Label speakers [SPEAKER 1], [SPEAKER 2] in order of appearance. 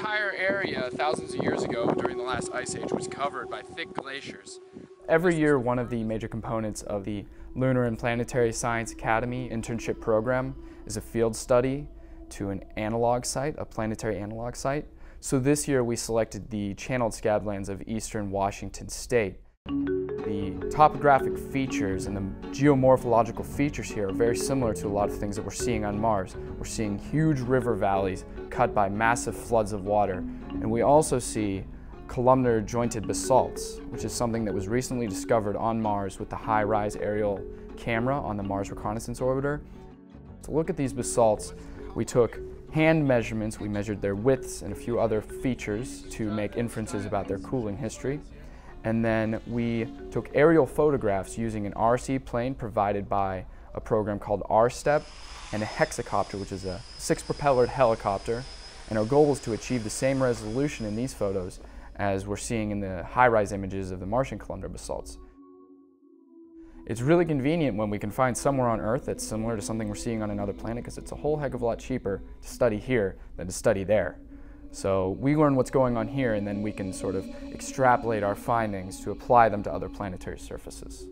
[SPEAKER 1] entire area thousands of years ago during the last ice age was covered by thick glaciers.
[SPEAKER 2] Every year, one of the major components of the Lunar and Planetary Science Academy internship program is a field study to an analog site, a planetary analog site. So this year we selected the channeled scablands of eastern Washington state. The topographic features and the geomorphological features here are very similar to a lot of things that we're seeing on Mars. We're seeing huge river valleys cut by massive floods of water. And we also see columnar jointed basalts, which is something that was recently discovered on Mars with the HiRISE aerial camera on the Mars Reconnaissance Orbiter. To look at these basalts, we took hand measurements, we measured their widths and a few other features to make inferences about their cooling history. And then we took aerial photographs using an RC plane provided by a program called R-STEP and a hexacopter, which is a six-propellered helicopter. And our goal was to achieve the same resolution in these photos as we're seeing in the HiRISE images of the Martian columnar basalts. It's really convenient when we can find somewhere on Earth that's similar to something we're seeing on another planet because it's a whole heck of a lot cheaper to study here than to study there. So we learn what's going on here and then we can sort of extrapolate our findings to apply them to other planetary surfaces.